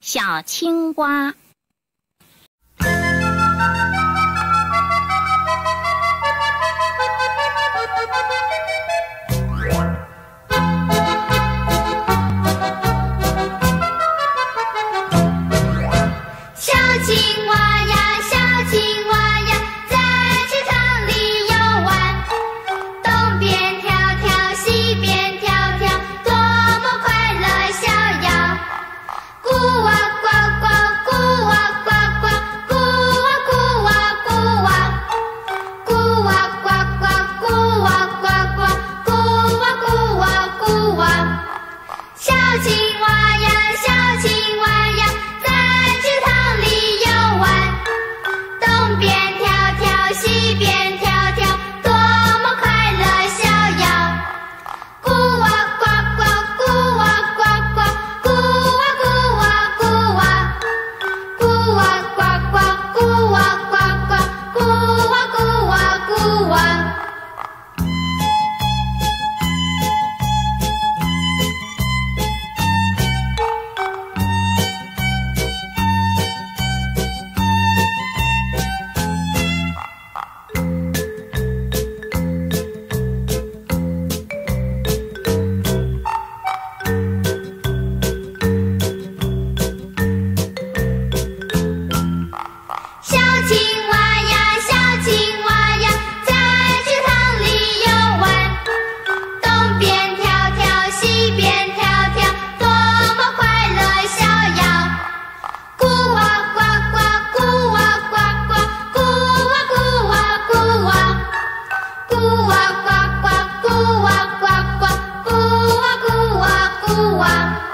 小青蛙。liberty. Wawa.